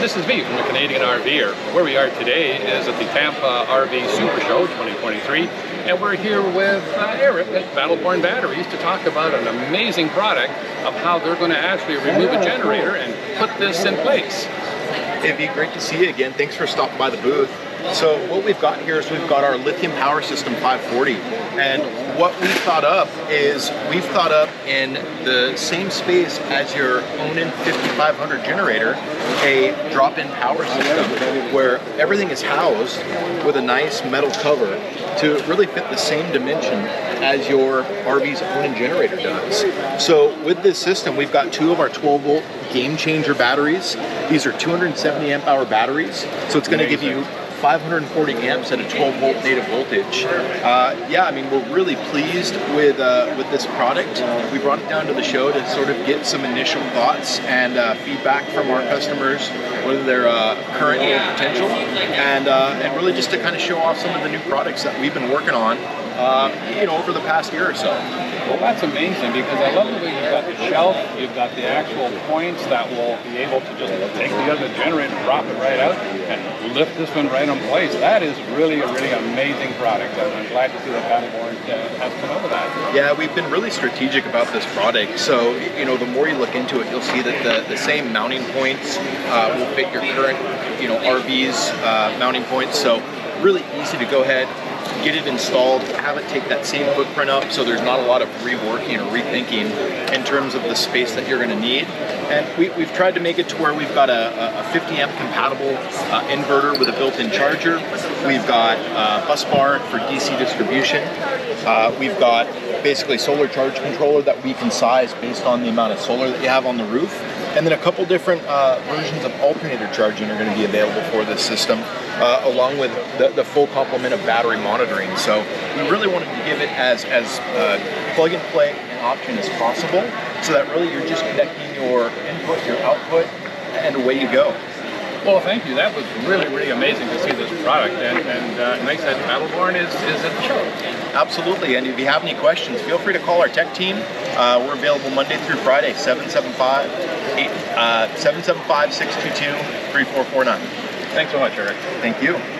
this is me from the Canadian RVer. Where we are today is at the Tampa RV Super Show 2023, and we're here with uh, Eric at Battle Born Batteries to talk about an amazing product of how they're going to actually remove a generator and put this in place. It'd be great to see you again. Thanks for stopping by the booth. So what we've got here is we've got our lithium power system 540 and what we've thought up is we've thought up in the same space as your Onan 5500 generator a drop-in power system where everything is housed with a nice metal cover to really fit the same dimension as your RV's Onan generator does. So with this system we've got two of our 12 volt game changer batteries. These are 270 amp hour batteries so it's going to give you 540 amps at a 12 volt native voltage. Uh, yeah, I mean, we're really pleased with uh, with this product. We brought it down to the show to sort of get some initial thoughts and uh, feedback from our customers, whether they're uh, current or potential, and uh, and really just to kind of show off some of the new products that we've been working on, uh, you know, over the past year or so. Well, that's amazing because I love the way you've got the shelf, you've got the actual points that will be able to just take the other generator, drop it right out, and lift this one right in place. That is really a really amazing product, and I'm glad to see that Battle Born uh, has come up with that. Yeah, we've been really strategic about this product. So, you know, the more you look into it, you'll see that the, the same mounting points uh, will fit your current, you know, RV's uh, mounting points. So, really easy to go ahead, get it installed, have it take that same footprint up so there's not a lot of reworking or rethinking in terms of the space that you're going to need. And we, have tried to make it to where we've got a, a 50 amp compatible uh, inverter with a built-in charger. We've got a bus bar for DC distribution. Uh, we've got basically solar charge controller that we can size based on the amount of solar that you have on the roof. And then a couple different uh, versions of alternator charging are going to be available for this system, uh, along with the, the, full complement of battery monitoring. So we really wanted to give it as, as uh, plug and play an option as possible, so that really you're just connecting your input, your output, and away you go. Well, thank you. That was really, really amazing to see this product. And, and uh, nice that Battle Born is, is at the show. Absolutely. And if you have any questions, feel free to call our tech team. Uh, we're available Monday through Friday, 775 uh, 775 622 3449. Thanks so much, Eric. Thank you.